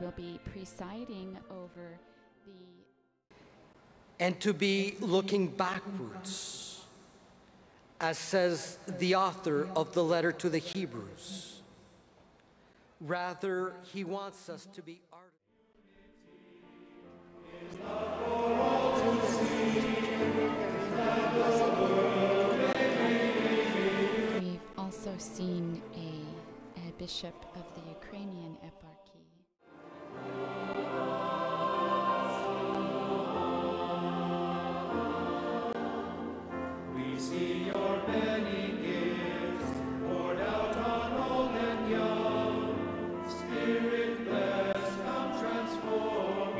will be presiding over the and to be looking backwards, as says the author of the letter to the Hebrews. Rather, he wants us to be. We've also seen a, a bishop of the Ukrainian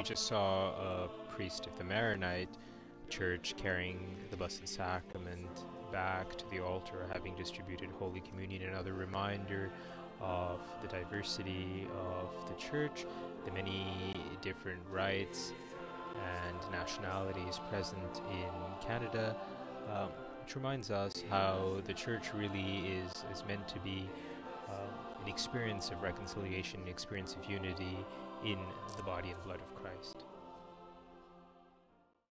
We just saw a priest of the Maronite church carrying the Blessed Sacrament back to the altar, having distributed Holy Communion, another reminder of the diversity of the church, the many different rites and nationalities present in Canada, um, which reminds us how the church really is, is meant to be uh, an experience of reconciliation, an experience of unity in the body and blood of Christ.